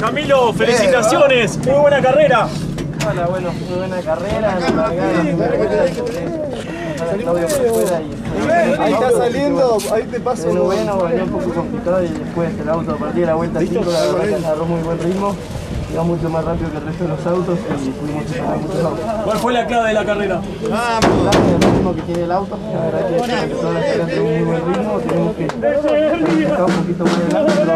Camilo, felicitaciones, muy buena carrera. Hola, bueno, muy buena carrera. Ahí está saliendo, ahí te paso. Bueno, bueno, venía un poco complicado y después el auto a partir de la vuelta 5, la verdad que agarró muy buen ritmo. Iba mucho más rápido que el resto de los autos y pudimos sacar muchos autos. ¿Cuál fue la clave de la carrera? El ritmo que tiene el auto, la verdad que empezó la carrera con muy buen ritmo, tenemos que estar un poquito más adelante, pero